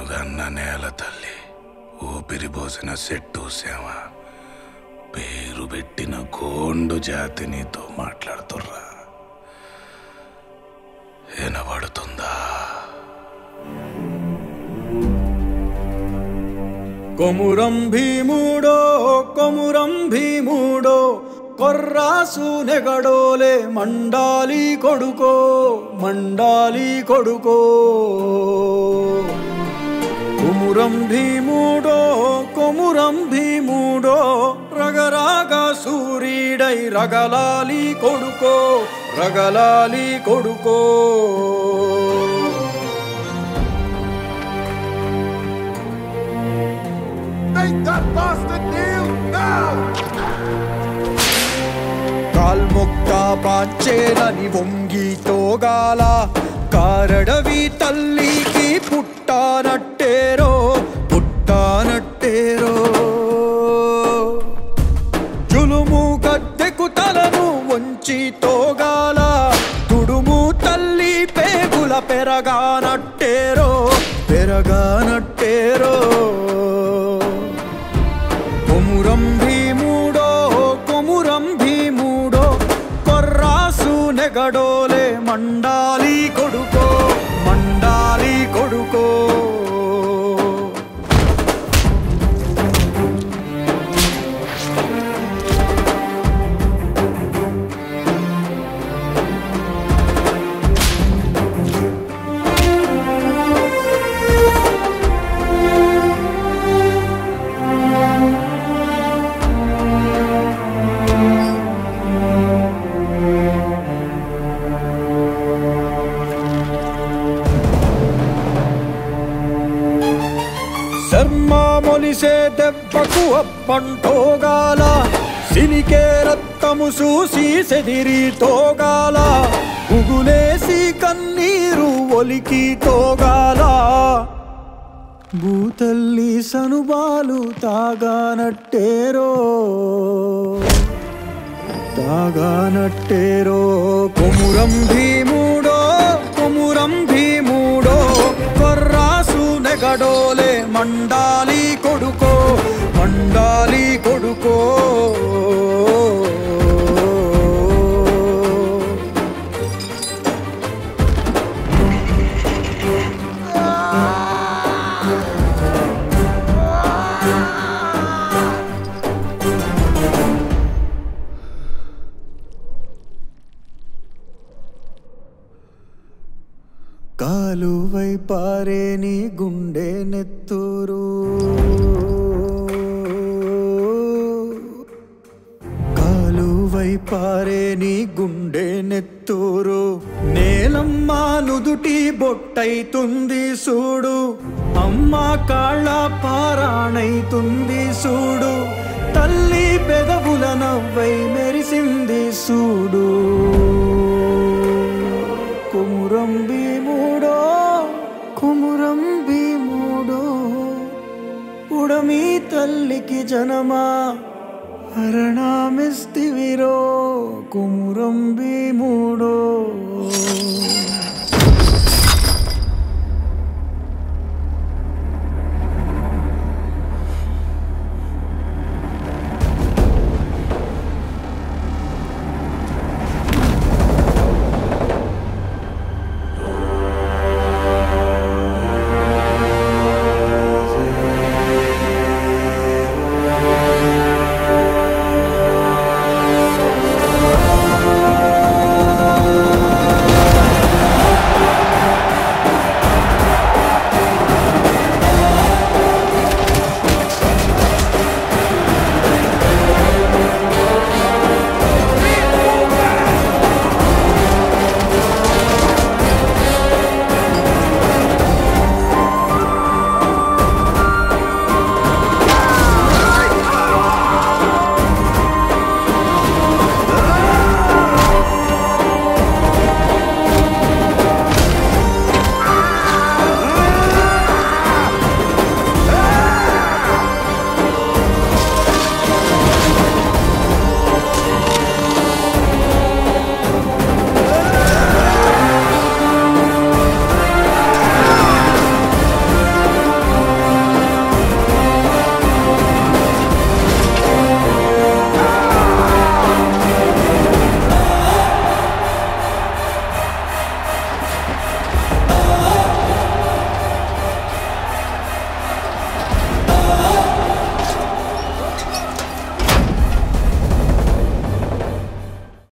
కన్న నేల తల్లి ఊపిరి పోసిన చెట్టు సేవ. పేరు పెట్టిన గోండు జాతి నీతో మాట్లాడుతుర్రా. వినబడుతుందా? కొమురం భీముడో కొమురం భీముడో కొర్రాసు నెగడోలే మండాలి కొడుకో మండాలి కొడుకో. కొమురం భీముడో కొమురం భీముడో రగరాగా సూర్యుడై రగలాలి కొడుకో రగలాలి కొడుకో Make that bastard kneel now! కాల్మొక్క పాంచేలని వంగి తోగాల కారడవి తల్లికి పుట్టానట్టేరో పెరగానట్టేరో పెరగానట్టేరో. కొమురం భీముడో కొమురం భీముడో కొర్రాసు నెగడోలే మండాలి కొడుకో. చర్మామొలిసే దెబ్బకు అప్పంటోగాల సినికే రక్తము చూసి సెదిరి తోగాల ఉగులేసి కన్నీరు ఒలికి తోగాల. భూతల్లి సనుబాలు తాగానట్టేరో తాగానట్టేరో కొమురం భీము కొర్రాసు మండాలి కొడుకో మండాలి కొడుకో. కాలువై పారే నీ గుండె నెత్తూరు. కాలువై పారే నీ గుండె నెత్తూరు. నేలమ్మ నుదుటి బొట్టైతుంది సూడు. అమ్మ కాళ్ళ పారాణైతుంది సూడు. తల్లి పెదవుల నవ్వై మెరిసింది సూడు. मरणमिस्ति विरो कुमुरं विमूढो।